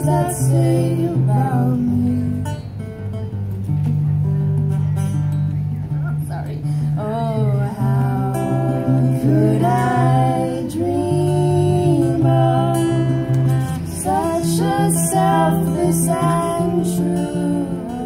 stories that say about me. Sorry. Oh, how could I dream of such a selfless true?